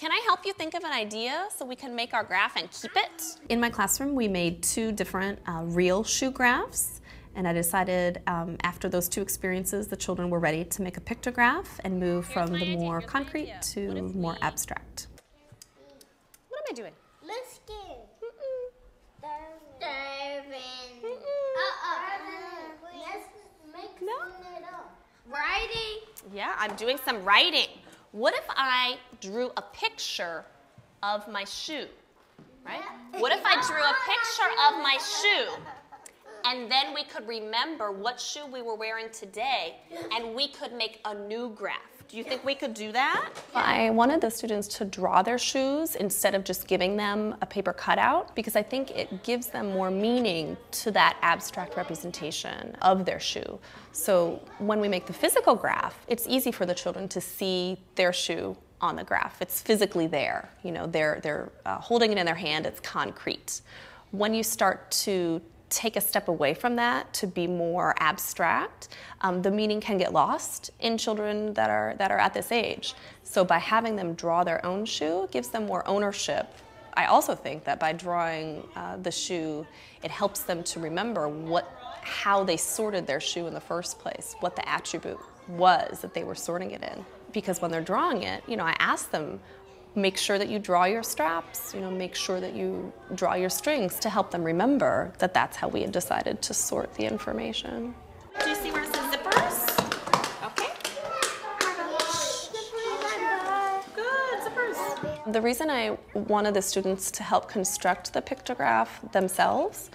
Can I help you think of an idea so we can make our graph and keep it? In my classroom, we made two different uh, real shoe graphs. And I decided um, after those two experiences, the children were ready to make a pictograph and move Here's from the idea, more here's concrete to more we- abstract. What am I doing? Let's do. Darwin. Uh-uh. Let's make No. it up. Writing. Yeah, I'm doing some writing. What if I drew a picture of my shoe? Right? What if I drew a picture of my shoe? And then we could remember what shoe we were wearing today and we could make a new graph. Do you think we could do that? I wanted the students to draw their shoes instead of just giving them a paper cutout because I think it gives them more meaning to that abstract representation of their shoe. So when we make the physical graph, it's easy for the children to see their shoe on the graph. It's physically there. You know, they're, they're uh, holding it in their hand, it's concrete. When you start to take a step away from that to be more abstract, um, the meaning can get lost in children that are, that are at this age. So by having them draw their own shoe gives them more ownership. I also think that by drawing uh, the shoe, it helps them to remember what, how they sorted their shoe in the first place, what the attribute was that they were sorting it in. Because when they're drawing it, you know, I ask them, make sure that you draw your straps, you know, make sure that you draw your strings to help them remember that that's how we had decided to sort the information. Do you see where it says zippers? Okay. Good, zippers. The reason I wanted the students to help construct the pictograph themselves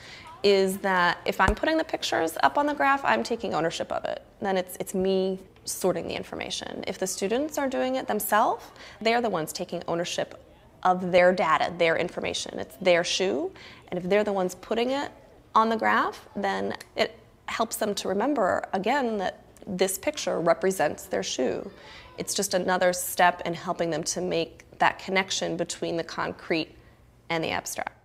is that if I'm putting the pictures up on the graph, I'm taking ownership of it. Then it's, it's me sorting the information. If the students are doing it themselves, they're the ones taking ownership of their data, their information. It's their shoe. And if they're the ones putting it on the graph, then it helps them to remember again that this picture represents their shoe. It's just another step in helping them to make that connection between the concrete and the abstract.